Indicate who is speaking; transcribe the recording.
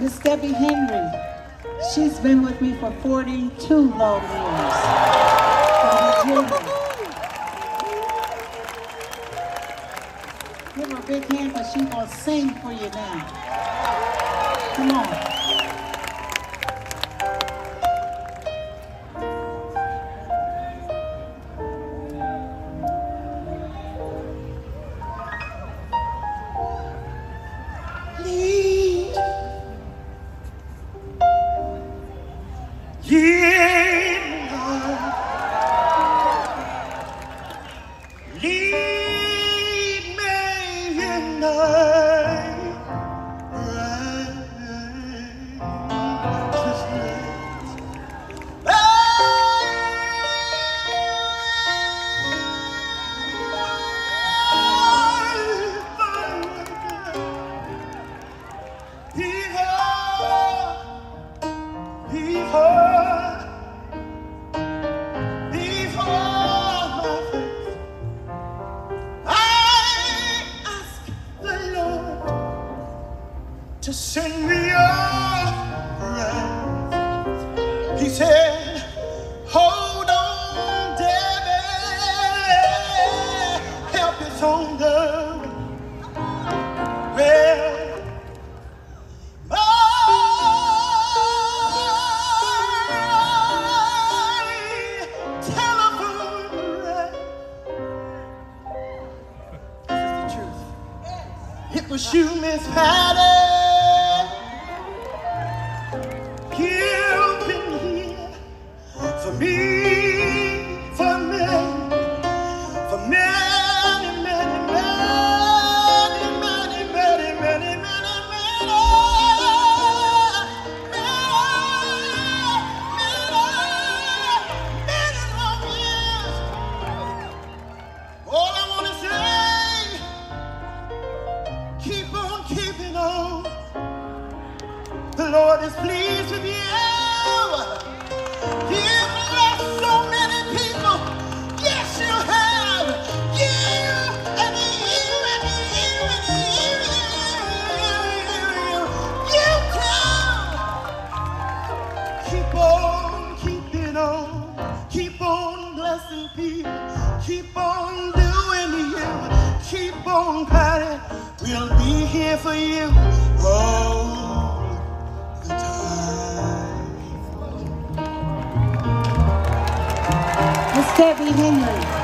Speaker 1: Miss Debbie Henry. She's been with me for 42 long years. Give her a big hand but she's going to sing for you now. Come on.
Speaker 2: Lead me in the to send me friend. He said, Hold on, Debbie, help is on the. My telephone rang. This is the truth. It was you, Miss Patti. Lord is pleased with you. You've blessed so many people. Yes, you have. You and you and you and you. and You too. Keep on keeping on. Keep on blessing people. Keep on doing you. Keep on patting. We'll be here for you. all
Speaker 1: Debbie Henry.